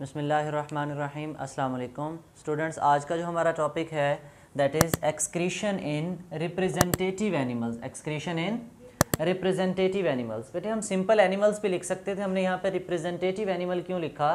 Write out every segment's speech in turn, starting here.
बसमीम अल्लाम स्टूडेंट्स, आज का जो हमारा टॉपिक है that is excretion in representative animals excretion in representative animals बेटे, हम सिंपल एनिमल्स भी लिख सकते थे, हमने यहाँ पे रिप्रेजेंटेटिव एनिमल क्यों लिखा?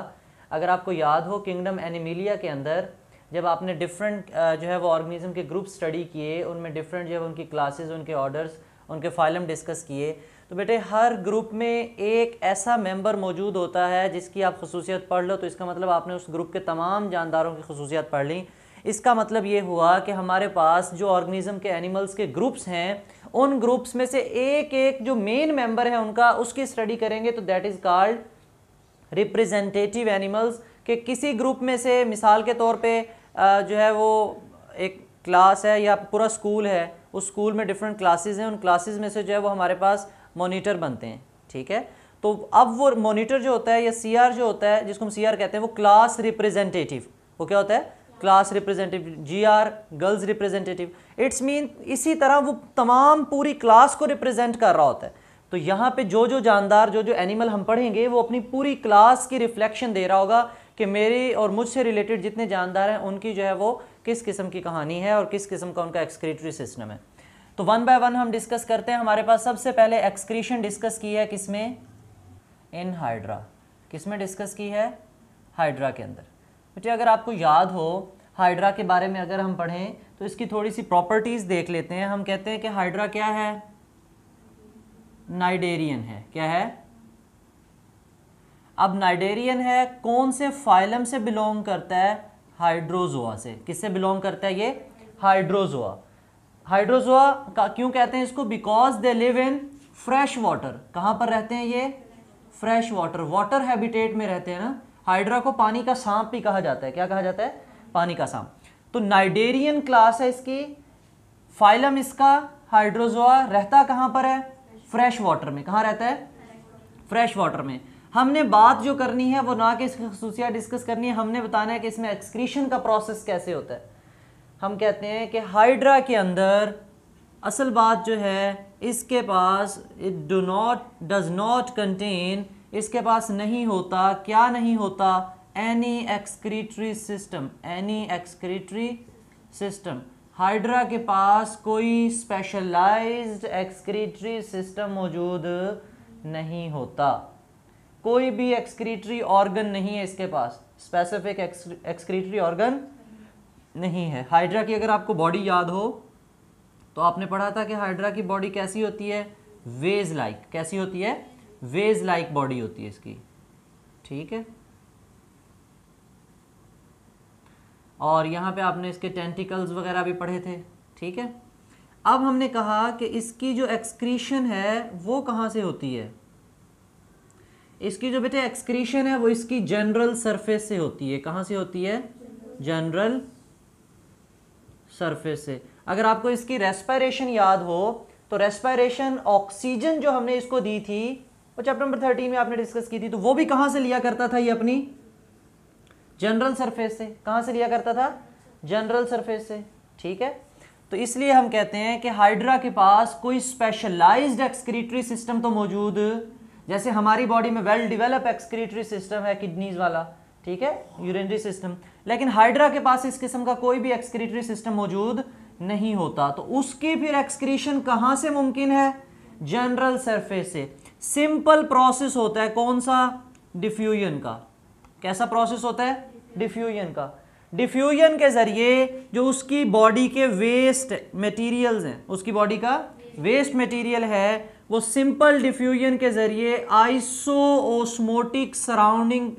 अगर आपको याद हो किंगडम एनिमिलिया के अंदर, जब आपने डिफरेंट जो है वो ऑर्गेनिज्म के ग्रुप स्टडी किए, उनमें डिफरेंट जो है उनकी क्लासेस उनके ऑर्डर्स उनके फाइलम डिस्कस किए तो बेटे, हर ग्रुप में एक ऐसा मेंबर मौजूद होता है जिसकी आप खसूसियत पढ़ लो तो इसका मतलब आपने उस ग्रुप के तमाम जानदारों की खसूसियात पढ़ ली। इसका मतलब ये हुआ कि हमारे पास जो ऑर्गेनिज्म के एनिमल्स के ग्रुप्स हैं, उन ग्रुप्स में से एक एक जो मेन मेंबर है उनका, उसकी स्टडी करेंगे तो that is called representative animals के किसी ग्रुप में से, मिसाल के तौर पे जो है वो एक क्लास है या पूरा स्कूल है, उस स्कूल में डिफरेंट क्लासेस हैं, उन क्लासेस में से जो है वो हमारे पास मोनीटर बनते हैं, ठीक है? तो अब वो मोनीटर जो होता है या सीआर जो होता है, जिसको हम सीआर कहते हैं, वो क्लास रिप्रेजेंटेटिव वो क्या होता है? Class representative G R girls representative it's mean इसी तरह वो तमाम पूरी क्लास को रिप्रेजेंट कर रहा होता है। तो यहाँ पे जो जो जानदार, जो जो एनिमल हम पढ़ेंगे, वो अपनी पूरी क्लास की रिफ्लेक्शन दे रहा होगा कि मेरे और मुझसे रिलेटेड जितने जानदार हैं, उनकी जो है वो किस किस्म की कहानी है और किस किस्म का उनका एक्सक्रीटरी सिस्टम है। तो वन बाय वन हम डिस्कस करते हैं। हमारे पास सबसे पहले एक्सक्रीशन डिस्कस की है किसमें? इन हाइड्रा किसमें डिस्कस की है? हाइड्रा के अंदर। बेटे, अगर आपको याद हो हाइड्रा के बारे में अगर हम पढ़ें तो इसकी थोड़ी सी प्रॉपर्टीज़ देख लेते हैं। हम कहते हैं कि हाइड्रा क्या है? नाइडेरियन है। क्या है? अब नाइडेरियन है, कौन से फाइलम से बिलोंग करता है? हाइड्रोजोआ से। किससे बिलोंग करता है ये? हाइड्रोजोआ हाइड्रोजोआ का क्यों कहते हैं इसको? Because they live in fresh water कहाँ पर रहते हैं ये? फ्रेश वाटर वाटर हैबिटेट में रहते हैं ना? हाइड्रा को पानी का सांप भी कहा जाता है। क्या कहा जाता है? पानी का सांप। तो नाइडेरियन क्लास है इसकी। फाइलम इसका हाइड्रोजोआ रहता कहाँ पर है? फ्रेश वाटर में। कहाँ रहता है? फ्रेश वाटर में। हमने बात जो करनी है, वो ना कि इसकी खसूसियात डिस्कस करनी है, हमने बताना है कि इसमें एक्सक्रीशन का प्रोसेस कैसे होता है। हम कहते हैं कि हाइड्रा के अंदर असल बात जो है, इसके पास it do not does not contain इसके पास नहीं होता, क्या नहीं होता any excretory system any excretory system hydra के पास कोई स्पेशलाइज्ड एक्सक्रीटरी सिस्टम मौजूद नहीं होता। कोई भी एक्सक्रीटरी ऑर्गन नहीं है इसके पास। स्पेसिफिक एक्सक्रीटरी ऑर्गन नहीं है। हाइड्रा की अगर आपको बॉडी याद हो तो आपने पढ़ा था कि हाइड्रा की बॉडी कैसी होती है? Wedge like -like. कैसी होती है? वेज लाइक बॉडी होती है इसकी। ठीक है? और यहाँ पे आपने इसके टेंटिकल्स वगैरह भी पढ़े थे। ठीक है? अब हमने कहा कि इसकी जो एक्सक्रीशन है, वो कहाँ से होती है? इसकी जो बेटे एक्सक्रीशन है, वो इसकी जनरल सरफेस से होती है। कहाँ से होती है? जनरल सरफेस से। अगर आपको इसकी रेस्पायरेशन याद हो तो रेस्पायरेशन ऑक्सीजन जो हमने इसको दी थी, वो चैप्टर नंबर थर्टीन में आपने डिस्कस की थी तो वो भी कहाँ से लिया करता था ये अपनी? जनरल सरफेस से। कहाँ से लिया करता था? जनरल सरफेस से। ठीक है? तो इसलिए हम कहते हैं कि हाइड्रा के पास कोई स्पेशलाइज्ड एक्सक्रीटरी सिस्टम तो मौजूद। जैसे हमारी बॉडी में वेल डिवेलप एक्सक्रीटरी सिस्टम है किडनीज वाला। ठीक है? यूरिनरी सिस्टम लेकिन हाइड्रा के पास इस किस्म का कोई भी एक्सक्रीटरी सिस्टम मौजूद नहीं होता। तो उसकी फिर एक्सक्रीशन कहाँ से मुमकिन है? जनरल सरफेस से। सिंपल प्रोसेस होता है कौन सा? डिफ्यूजन का। कैसा प्रोसेस होता है? डिफ्यूजन का। डिफ्यूजन के ज़रिए जो उसकी बॉडी के वेस्ट मटेरियल्स हैं, उसकी बॉडी का वेस्ट मटेरियल है, वो सिंपल डिफ्यूजन के ज़रिए आइसो ओस्मोटिक सराउंडिंग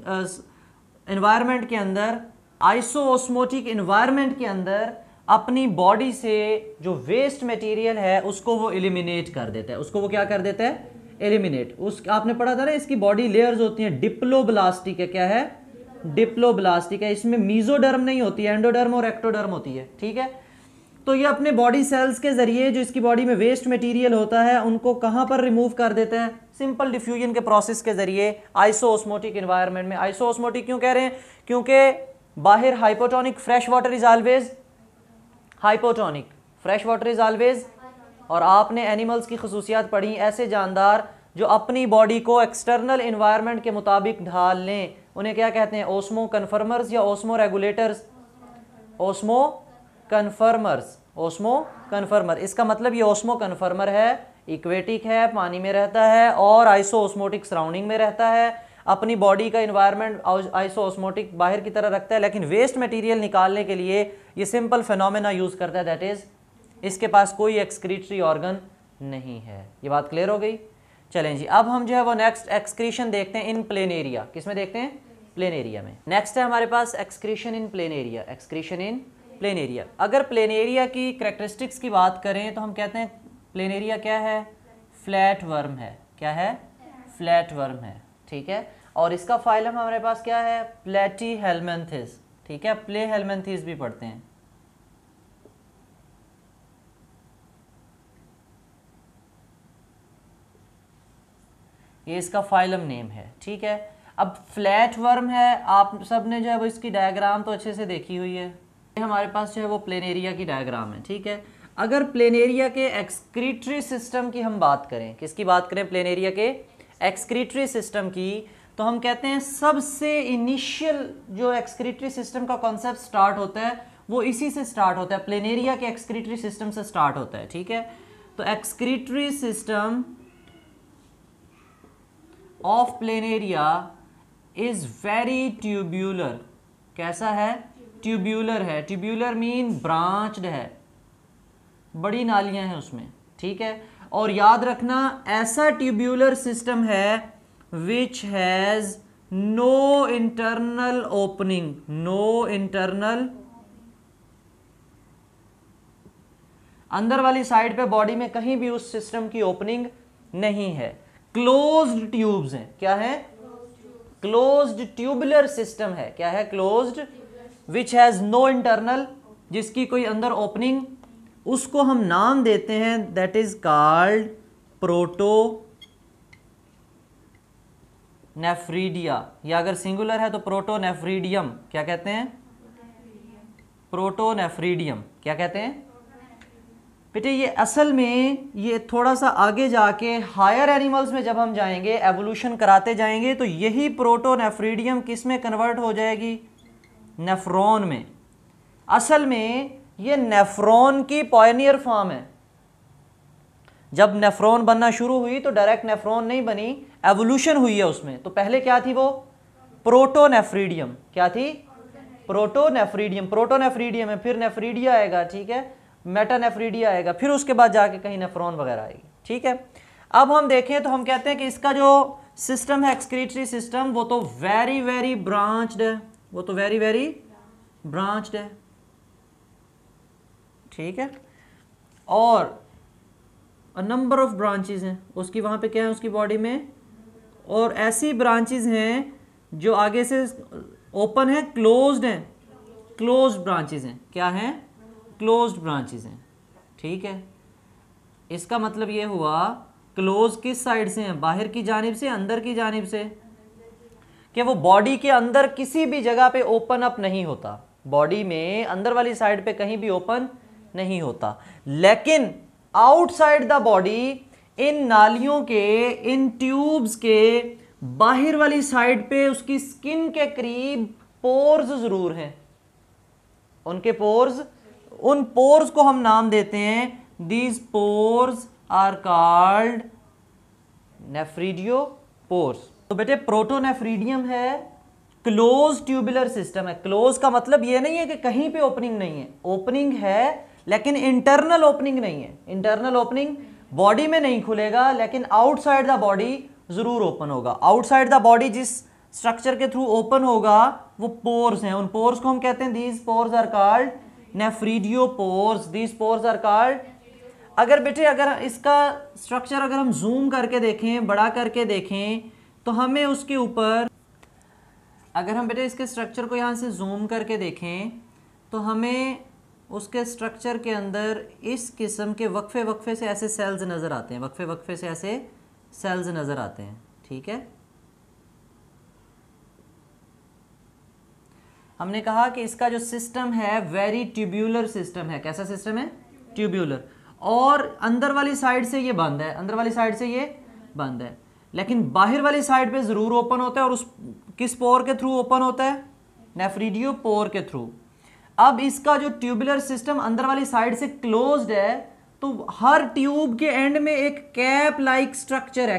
एनवायरनमेंट के अंदर आइसोओस्मोटिक इन्वायरमेंट के अंदर अपनी बॉडी से जो वेस्ट मटेरियल है, उसको वो एलिमिनेट कर देता है। उसको वो क्या कर देता है? एलिमिनेट उस, आपने पढ़ा था ना, इसकी बॉडी लेयर्स होती हैं डिप्लोब्लास्टिक है, क्या है? डिप्लोब्लास्टिक है। इसमें मीजोडर्म नहीं होती है एंडोडर्म और एक्टोडर्म होती है, ठीक है? तो ये अपने बॉडी सेल्स के ज़रिए जो इसकी बॉडी में वेस्ट मटेरियल होता है, उनको कहाँ पर रिमूव कर देते हैं? सिंपल डिफ्यूजन के प्रोसेस के ज़रिए आइसोस्मोटिक इन्वायरमेंट में। आइसोस्मोटिक क्यों कह रहे हैं? क्योंकि बाहर hypotonic fresh water is always hypotonic fresh water is always और आपने एनिमल्स की खसूसियात पढ़ी ऐसे जानदार जो अपनी बॉडी को एक्सटर्नल इन्वायरमेंट के मुताबिक ढाल लें। उन्हें क्या कहते हैं? ओस्मो कन्फर्मर्स या osmo regulators osmo conformers osmo conformer इसका मतलब ये ओस्मो कन्फर्मर है इक्वेटिक है, पानी में रहता है और आइसो ओस्मोटिक सराउंडिंग में रहता है। अपनी बॉडी का इन्वायरमेंट आइसो ओस्मोटिक बाहर की तरह रखता है, लेकिन वेस्ट मटेरियल निकालने के लिए ये सिंपल फिनोमेना यूज़ करता है दैट इज़ इसके पास कोई एक्सक्रीटरी ऑर्गन नहीं है। ये बात क्लियर हो गई? चलें जी, अब हम जो है वो नेक्स्ट एक्सक्रीशन देखते हैं इन प्लेन एरिया किसमें देखते हैं? प्लेन एरिया में। नेक्स्ट है हमारे पास excretion in planaria excretion in planaria अगर प्लेन एरिया की करेक्टरिस्टिक्स की बात करें तो हम कहते हैं प्लेन एरिया क्या है? फ्लैट वर्म है। क्या है? फ्लैट वर्म है। ठीक है? और इसका फाइलम हमारे पास क्या है? प्लेटी हेलमेंथिस। ठीक है? प्ले हेलमेंथिस भी पढ़ते हैं। ये इसका फाइलम नेम है। ठीक है? अब फ्लैट वर्म है। आप सबने जो है वो इसकी डायग्राम तो अच्छे से देखी हुई है। हमारे पास जो है वो प्लेन एरिया की डायग्राम है। ठीक है? अगर प्लेन एरिया के एक्सक्रीटरी सिस्टम की हम बात करें, किसकी बात करें प्लेन एरिया के? एक्सक्रीटरी सिस्टम की तो हम कहते हैं सबसे इनिशियल जो एक्सक्रीटरी सिस्टम का कॉन्सेप्ट स्टार्ट होता है, वो इसी से स्टार्ट होता है। प्लेन एरिया के एक्सक्रीटरी सिस्टम से स्टार्ट होता है, ठीक है? तो excretory system of planaria is very tubular कैसा है? ट्यूब्यूलर है। ट्यूब्यूलर मीन ब्रांच्ड है। बड़ी नालियाँ हैं उसमें, ठीक है? और याद रखना, ऐसा ट्यूब्यूलर सिस्टम है which has no internal opening no internal अंदर वाली साइड पे बॉडी में कहीं भी उस सिस्टम की ओपनिंग नहीं है। क्लोज्ड ट्यूब्स हैं। क्या है? क्लोज्ड ट्यूबुलर सिस्टम है। क्या है? Closed which has no internal जिसकी कोई अंदर ओपनिंग उसको हम नाम देते हैं that is called protonephridia या अगर सिंगुलर है तो प्रोटो नेफ्रीडियम क्या कहते हैं? प्रोटो नेफ्रीडियम क्या कहते हैं? बेटे, ये असल में ये थोड़ा सा आगे जाके हायर एनिमल्स में जब हम जाएँगे एवोल्यूशन कराते जाएँगे तो यही प्रोटोनेफ्रीडियम किसमें कन्वर्ट हो जाएगी? नेफ्रॉन में. असल में ये नेफ्रॉन की पॉयनियर फॉर्म है। जब नेफ्रॉन बनना शुरू हुई तो डायरेक्ट नेफ्रॉन नहीं बनी एवोल्यूशन हुई है उसमें। तो पहले क्या थी वो? प्रोटोनेफ्रीडियम क्या थी? प्रोटोनेफ्रीडियम प्रोटोनेफ्रीडियम है, फिर नेफ्रीडिया आएगा, ठीक है? मेटानेफ्रीडिया आएगा, फिर उसके बाद जाके कहीं नेफ्रॉन वगैरह आएगी, ठीक है? अब हम देखें तो हम कहते हैं कि इसका जो सिस्टम है एक्सक्रीटरी सिस्टम वो तो वेरी वेरी ब्रांच्ड है। वो तो वेरी वेरी ब्रांच्ड है। ठीक है? और नंबर ऑफ़ ब्रांचेज हैं। उसकी वहाँ पे क्या है उसकी बॉडी में? और ऐसी ब्रांचेज हैं जो आगे से ओपन है क्लोज्ड हैं। क्लोज्ड ब्रांचेज हैं। क्या हैं? क्लोज्ड ब्रांचेज हैं। ठीक है? इसका मतलब ये हुआ क्लोज किस साइड से हैं? बाहर की जानब से, अंदर की जानब से? कि वो बॉडी के अंदर किसी भी जगह पे ओपन अप नहीं होता। बॉडी में अंदर वाली साइड पे कहीं भी ओपन नहीं होता। लेकिन आउटसाइड द बॉडी इन नालियों के, इन ट्यूब्स के बाहर वाली साइड पे उसकी स्किन के करीब पोर्स ज़रूर हैं। उनके पोर्स उन पोर्स को हम नाम देते हैं। These pores are called nephridiopores तो बेटे प्रोटोनेफ्रीडियम है क्लोज ट्यूबुलर सिस्टम है। क्लोज का मतलब ये नहीं है कि कहीं पे ओपनिंग नहीं है। ओपनिंग है लेकिन इंटरनल ओपनिंग नहीं है। इंटरनल ओपनिंग बॉडी में नहीं खुलेगा, लेकिन आउटसाइड द बॉडी ज़रूर ओपन होगा। आउटसाइड द बॉडी जिस स्ट्रक्चर के थ्रू ओपन होगा, वो पोर्स हैं। उन पोर्स को हम कहते हैं these pores are called nephridiopores these pores are called अगर बेटे, अगर इसका स्ट्रक्चर अगर हम जूम करके देखें, बड़ा करके देखें तो हमें उसके ऊपर अगर हम बेटे इसके स्ट्रक्चर को यहाँ से जूम करके देखें तो हमें उसके स्ट्रक्चर के अंदर इस किस्म के वक्फे वक्फे से ऐसे सेल्स नज़र आते हैं। वक्फे वक्फे से ऐसे सेल्स नज़र आते हैं। ठीक है? हमने कहा कि इसका जो सिस्टम है वेरी ट्यूब्यूलर सिस्टम है। कैसा सिस्टम है? ट्यूब्यूलर और अंदर वाली साइड से ये बंद है। अंदर वाली साइड से ये बंद है। लेकिन बाहर वाली साइड पे ज़रूर ओपन होता है और उस किस पोर के थ्रू ओपन होता है? नेफ्रीडियो पोर के थ्रू अब इसका जो ट्यूबुलर सिस्टम अंदर वाली साइड से क्लोज्ड है तो हर ट्यूब के एंड में एक कैप लाइक स्ट्रक्चर है।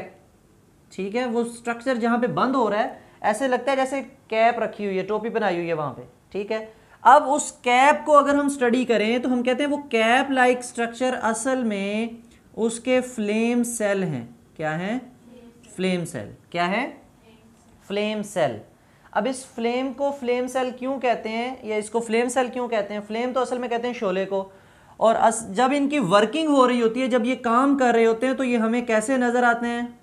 ठीक है? वो स्ट्रक्चर जहाँ पे बंद हो रहा है ऐसे लगता है जैसे कैप रखी हुई है टोपी बनाई हुई है वहाँ पे। ठीक है? अब उस कैप को अगर हम स्टडी करें तो हम कहते हैं वो कैप लाइक स्ट्रक्चर असल में उसके फ्लेम सेल हैं। क्या है? फ्लेम सेल क्या है? फ्लेम सेल अब इस फ्लेम को फ्लेम सेल क्यों कहते हैं या इसको फ्लेम सेल क्यों कहते हैं? फ्लेम तो असल में कहते हैं शोले को। और अस, जब इनकी वर्किंग हो रही होती है जब ये काम कर रहे होते हैं तो ये हमें कैसे नज़र आते हैं?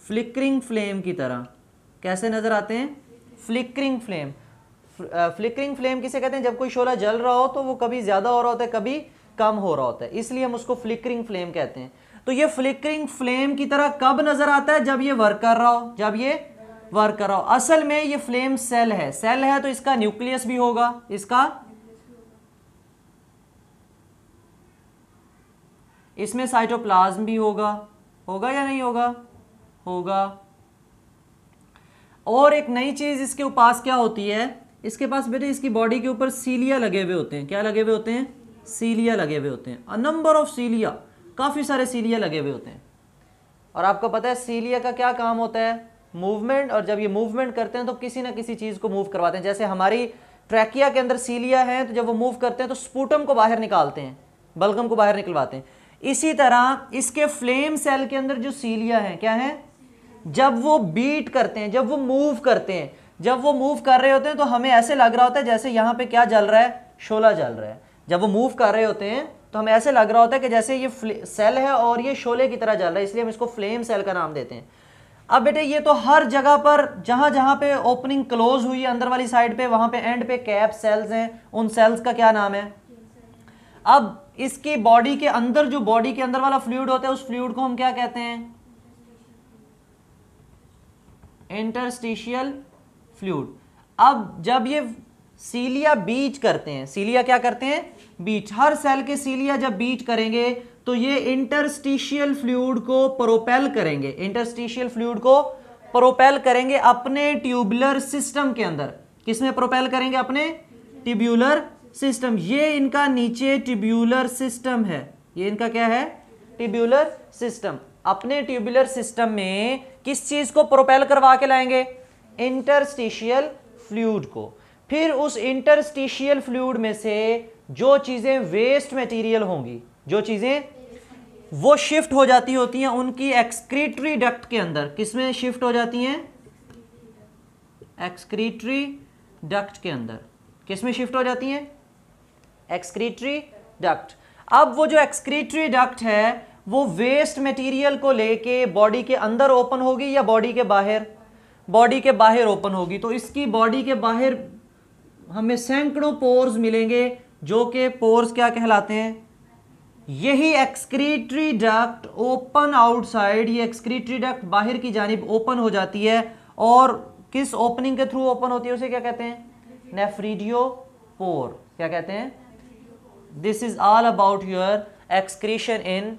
फ्लिकरिंग फ्लेम की तरह। कैसे नज़र आते हैं? Flickering flame. फ्लिकरिंग फ्लेम किसे कहते हैं? जब कोई शोला जल रहा हो तो वो कभी ज़्यादा हो रहा होता है कभी कम हो रहा होता है। इसलिए हम उसको फ्लिकरिंग फ्लेम कहते हैं। तो ये फ्लिकरिंग फ्लेम की तरह कब नज़र आता है? जब ये वर्क कर रहा हो, जब ये वर्क कर रहा हो। असल में ये फ्लेम सेल है। सेल है तो इसका न्यूक्लियस भी होगा। इसका इसमें साइटोप्लाज्म भी होगा। होगा या नहीं होगा? होगा। और एक नई चीज़ इसके उपास क्या होती है? इसके पास बेटे इसकी बॉडी के ऊपर सीलिया लगे हुए होते हैं। क्या लगे हुए होते हैं? सीलिया लगे हुए होते हैं। अ नंबर ऑफ़ सीलिया काफ़ी सारे सीलिया लगे हुए होते हैं। और आपको पता है, सीलिया का क्या काम होता है? मूवमेंट और जब ये मूवमेंट करते हैं तो किसी ना किसी चीज़ को मूव करवाते हैं। जैसे हमारी ट्रैकिया के अंदर सीलिया है तो जब वो मूव करते हैं तो स्पूटम को बाहर निकालते हैं, बलगम को बाहर निकलवाते हैं। इसी तरह, इसके फ्लेम सेल के अंदर जो सीलिया है, क्या है? जब वो बीट करते हैं, जब वो मूव करते हैं, जब वो मूव कर रहे होते हैं तो हमें ऐसे लग रहा होता है जैसे यहाँ पे क्या जल रहा है? शोला जल रहा है। जब वो मूव कर रहे होते हैं तो हमें ऐसे लग रहा होता है कि जैसे ये सेल है और ये शोले की तरह जल रहा है, इसलिए हम इसको फ्लेम सेल का नाम देते हैं। अब बेटे, ये तो हर जगह पर जहाँ जहाँ पे ओपनिंग क्लोज हुई है, अंदर वाली साइड पे, वहाँ पे एंड पे कैप सेल्स हैं, उन सेल्स का क्या नाम है? अब इसकी बॉडी के अंदर, जो बॉडी के अंदर वाला फ्लूड होता है, उस फ्लूड को हम क्या कहते हैं? इंटरस्टिशियल फ्लूड अब जब ये सीलिया बीच करते हैं। सीलिया क्या करते हैं? बीच। हर सेल के सीलिया जब बीच करेंगे तो ये इंटरस्टिशियल फ्लूड को प्रोपेल करेंगे। इंटरस्टिशियल फ्लूड को प्रोपेल करेंगे अपने ट्यूबुलर सिस्टम के अंदर। किसमें प्रोपेल करेंगे अपने? Tubular system. ये इनका नीचे ट्यूब्यूलर सिस्टम है। ये इनका क्या है? Tubular system. अपने ट्यूबुलर सिस्टम में किस चीज़ को प्रोपेल करवा के लाएँगे? इंटरस्टिशियल फ्लूड को। फिर उस इंटरस्टिशियल फ्लूड में से जो चीज़ें वेस्ट मटेरियल होंगी, जो चीज़ें वो शिफ्ट हो जाती होती हैं उनकी एक्सक्रीटरी डक्ट के अंदर। किसमें शिफ्ट हो जाती हैं? एक्सक्रीटरी डक्ट के अंदर। किसमें शिफ्ट हो जाती हैं? एक्सक्रीटरी डक्ट अब वो जो एक्सक्रीटरी डक्ट है, वो वेस्ट मटेरियल को लेके बॉडी के अंदर ओपन होगी या बॉडी के बाहर? बॉडी के बाहर ओपन होगी। तो इसकी बॉडी के बाहर हमें सैकड़ों पोर्स मिलेंगे जो कि पोर्स क्या कहलाते हैं? यही एक्सक्रीटरी डक्ट ओपन आउटसाइड ये एक्सक्रीटरी डक्ट बाहर की जानिब ओपन हो जाती है और किस ओपनिंग के थ्रू ओपन होती है उसे क्या कहते हैं? नेफ्रीडियो पोर क्या कहते हैं? This is all about your excretion in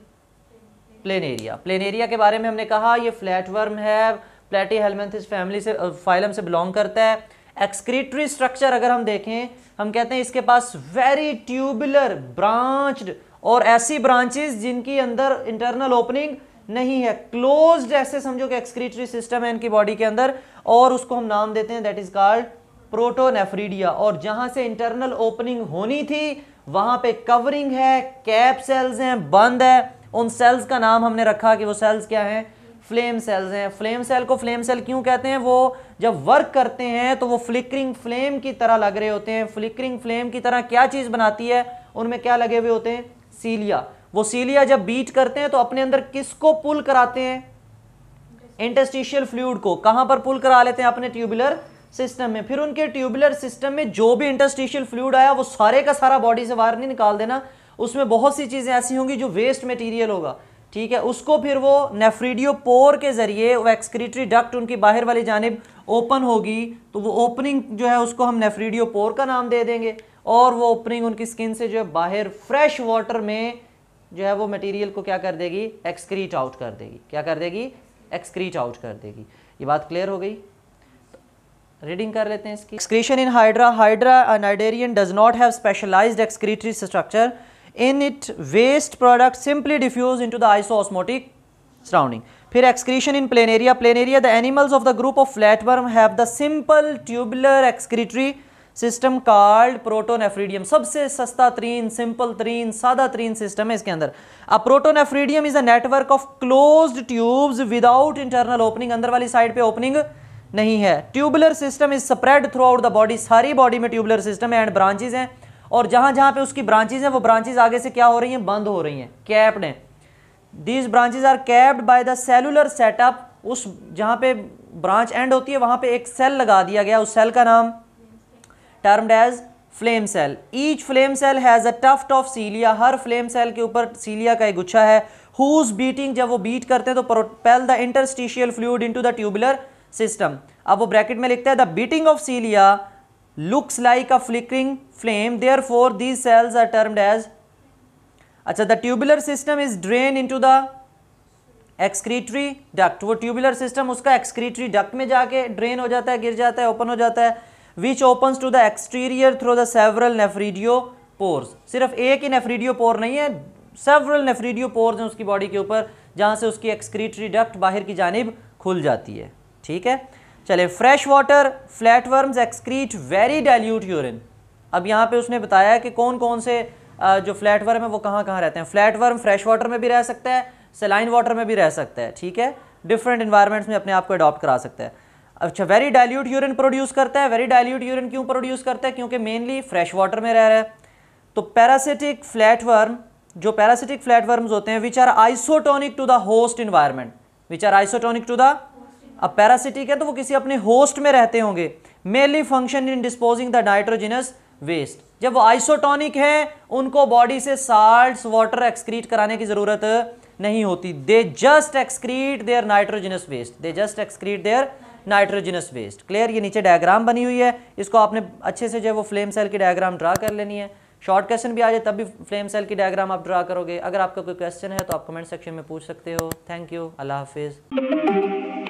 planaria planaria के बारे में हमने कहा, ये फ्लैट वर्म है प्लेटी हेलमेंथिस फैमिली से फाइलम से बिलोंग करता है। एक्सक्रीटरी स्ट्रक्चर अगर हम देखें, हम कहते हैं इसके पास वेरी ट्यूबुलर ब्रांच्ड और ऐसी ब्रांचेस जिनकी अंदर इंटरनल ओपनिंग नहीं है। क्लोज्ड ऐसे समझो कि एक्सक्रीटरी सिस्टम है इनकी बॉडी के अंदर और उसको हम नाम देते हैं दैट इज़ कॉल्ड प्रोटोनेफ्रीडिया और जहाँ से इंटरनल ओपनिंग होनी थी, वहाँ पे कवरिंग है कैप सेल्स हैं, बंद है। उन सेल्स का नाम हमने रखा कि वो सेल्स क्या हैं? फ्लेम सेल्स हैं। फ्लेम सेल को फ्लेम सेल क्यों कहते हैं? वो जब वर्क करते हैं तो वो फ्लिकरिंग फ्लेम की तरह लग रहे होते हैं। फ्लिकरिंग फ्लेम की तरह क्या चीज़ बनाती है? उनमें क्या लगे हुए होते हैं? सीलिया वो सीलिया जब बीट करते हैं तो अपने अंदर किसको पुल कराते हैं? इंटरस्टिशियल फ्लूड को। कहाँ पर पुल करा लेते हैं? अपने ट्यूबुलर सिस्टम में। फिर उनके ट्यूबुलर सिस्टम में जो भी इंटरस्टिशियल फ्लूड आया, वो सारे का सारा बॉडी से बाहर नहीं निकाल देना। उसमें बहुत सी चीज़ें ऐसी होंगी जो वेस्ट मटेरियल होगा। ठीक है, उसको फिर वो नेफ्रीडियो पोर के ज़रिए वो एक्सक्रीटरी डक्ट उनकी बाहर वाली जानब ओपन होगी तो वो ओपनिंग जो है उसको हम नेफ्रीडियो पोर का नाम दे देंगे और वो ओपनिंग उनकी स्किन से जो है बाहर फ्रेश वाटर में जो है वो मटेरियल को क्या कर देगी? एक्सक्रीट आउट कर देगी। क्या कर देगी? एक्सक्रीट आउट कर देगी। ये बात क्लियर हो गई? रीडिंग कर लेते हैं इसकी। Excretion in hydra hydra cnidarian does not have specialised excretory structure in it waste product simply diffuse into the isosmotic surrounding फिर excretion in planaria planaria the animals of the group of flatworm have the simple tubular excretory system called protonephridium सबसे सस्ता तरीन simple तरीन सादा तरीन system है इसके अंदर अब protonephridium is a network of closed tubes without internal opening अंदर वाली साइड पे ओपनिंग नहीं है tubular system is spread throughout the body सारी बॉडी में ट्यूबुलर सिस्टम है एंड ब्रांचेज हैं और जहाँ जहाँ पे उसकी ब्रांचेज हैं, वो ब्रांचेज आगे से क्या हो रही हैं? बंद हो रही हैं। कैप्ड हैं। These branches are capped by the cellular setup उस जहाँ पे ब्रांच एंड होती है, वहाँ पे एक सेल लगा दिया गया। उस सेल का नाम termed as flame cell each flame cell has a tuft of cilia her flame cell के ऊपर सीलिया का एक गुच्छा है। हुज बीटिंग जब वो बीट करते हैं तो propel the interstitial fluid into the tubular system अब वो ब्रैकेट में लिखता है the beating of cilia like a flickering flame therefore these cells are termed as अच्छा the tubular system is drain into the excretory duct वो tubular system उसका excretory duct में जाके ड्रेन हो जाता है, गिर जाता है ओपन हो जाता है which opens to the exterior through the several nephridiopores सिर्फ़ एक ही नेफ्रीडियो पोर नहीं है सेवरल नेफ्रीडियो पोर्स हैं उसकी बॉडी के ऊपर, जहाँ से उसकी एक्सक्रीटरी डक्ट बाहर की जानब खुल जाती है। ठीक है? चले fresh water flatworms excrete very dilute urine अब यहाँ पे उसने बताया कि कौन कौन से जो फ्लैट वर्म है वो कहाँ कहाँ रहते हैं। फ्लैट वर्म फ्रेश वाटर में भी रह सकता है सेलाइन वाटर में भी रह सकता है, ठीक है? डिफरेंट इन्वायरमेंट्स में अपने आप को अडॉप्ट करा सकता है। अच्छा वेरी डाइल्यूट यूरिन प्रोड्यूस करता है। वेरी डाइल्यूट यूरिन क्यों प्रोड्यूस करता है? क्योंकि मेनली फ्रेश वाटर में रह रहा है। तो पैरासिटिक फ्लैटवर्म जो पैरासिटिक फ्लैटवर्म्स होते हैं which are isotonic to the host environment which are isotonic to the अब पैरासिटिक है तो वो किसी अपने होस्ट में रहते होंगे। Mainly function in disposing the nitrogenous waste जब वो आइसोटोनिक है, उनको बॉडी से साल्ट वाटर एक्सक्रीट कराने की ज़रूरत नहीं होती। They just excrete their nitrogenous waste they just excrete their nitrogenous waste clear ये नीचे डायग्राम बनी हुई है। इसको आपने अच्छे से जो है वो फ्लेम सेल की डायग्राम ड्रा कर लेनी है। शॉर्ट क्वेश्चन भी आ जाए, तब भी फ्लेम सेल की डायग्राम आप ड्रा करोगे। अगर आपका कोई क्वेश्चन है तो आप कमेंट सेक्शन में पूछ सकते हो। थैंक यू अल्लाह हाफिज़.